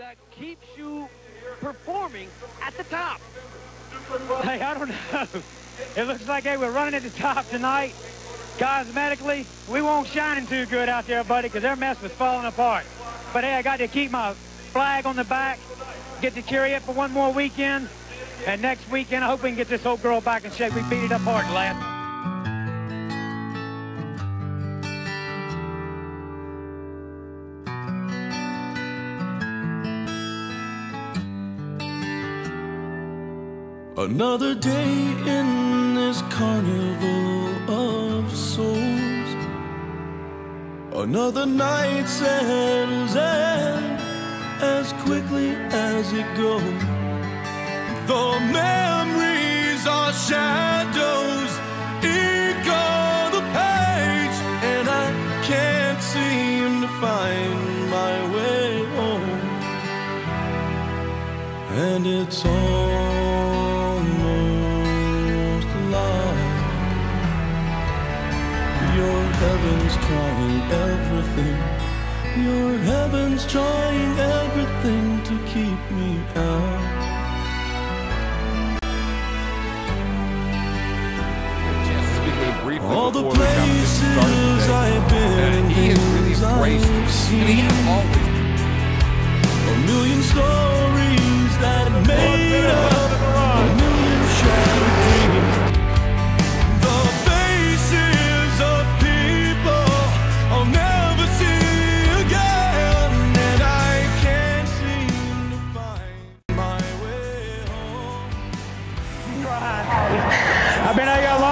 that keeps you performing at the top? Hey, I don't know. It looks like hey, we're running at the top tonight. Cosmetically, we won't shining too good out there, buddy, because their mess was falling apart. But hey, I got to keep my flag on the back, get to carry it for one more weekend. And next weekend, I hope we can get this old girl back in shape. We beat it up hard last. Another day in this carnival of souls. Another night settles in as quickly as it goes. The memories are shadows, on the page, and I can't seem to find my way home. And it's almost your heaven's trying everything. Your heaven's trying everything to keep me out. chance to speak with him briefly All the before the competition places. I've been, And he has really embraced I've. And he has always A million I've been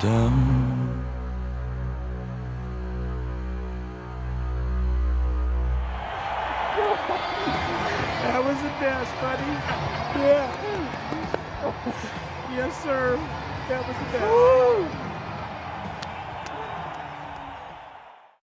down. That was the best, buddy. Yeah. yes, sir. That was the best.